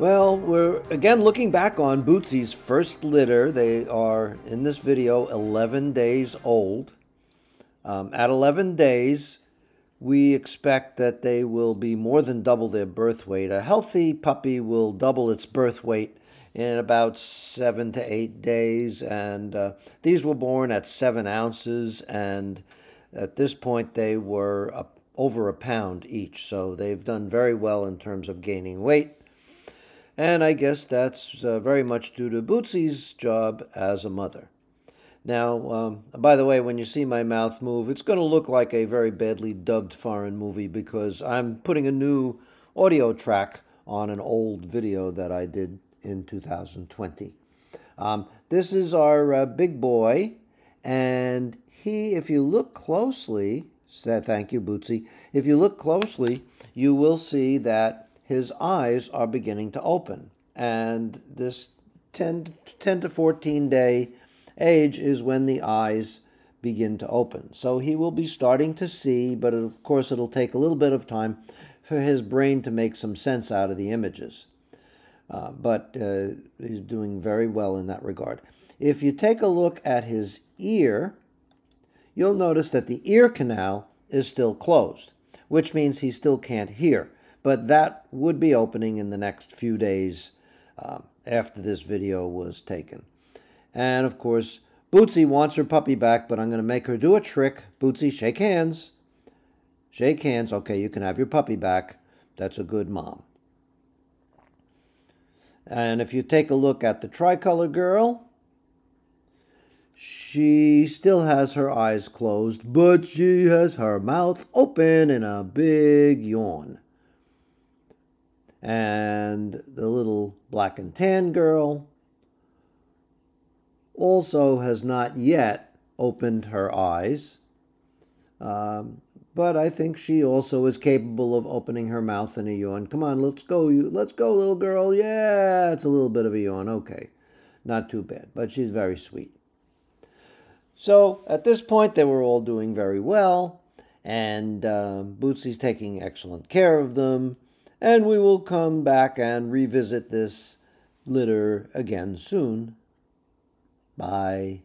Well, we're again looking back on Bootsie's first litter. They are in this video 11 days old. Um, at 11 days, we expect that they will be more than double their birth weight. A healthy puppy will double its birth weight in about seven to eight days, and uh, these were born at seven ounces, and at this point they were a, over a pound each, so they've done very well in terms of gaining weight. And I guess that's uh, very much due to Bootsie's job as a mother. Now, um, by the way, when you see my mouth move, it's going to look like a very badly dubbed foreign movie because I'm putting a new audio track on an old video that I did in 2020. Um, this is our uh, big boy, and he, if you look closely, thank you, Bootsie. If you look closely, you will see that his eyes are beginning to open, and this 10, 10 to 14 day age is when the eyes begin to open. So he will be starting to see, but of course it'll take a little bit of time for his brain to make some sense out of the images. Uh, but uh, he's doing very well in that regard. If you take a look at his ear, you'll notice that the ear canal is still closed, which means he still can't hear. But that would be opening in the next few days uh, after this video was taken. And of course, Bootsie wants her puppy back, but I'm going to make her do a trick. Bootsie, shake hands. Shake hands. Okay, you can have your puppy back. That's a good mom. And if you take a look at the tricolor girl, she still has her eyes closed, but she has her mouth open in a big yawn. And the little black and tan girl, also has not yet opened her eyes, um, but I think she also is capable of opening her mouth in a yawn. Come on, let's go, you, let's go, little girl. Yeah, it's a little bit of a yawn. Okay, not too bad, but she's very sweet. So at this point, they were all doing very well, and uh, Bootsie's taking excellent care of them, and we will come back and revisit this litter again soon. Bye.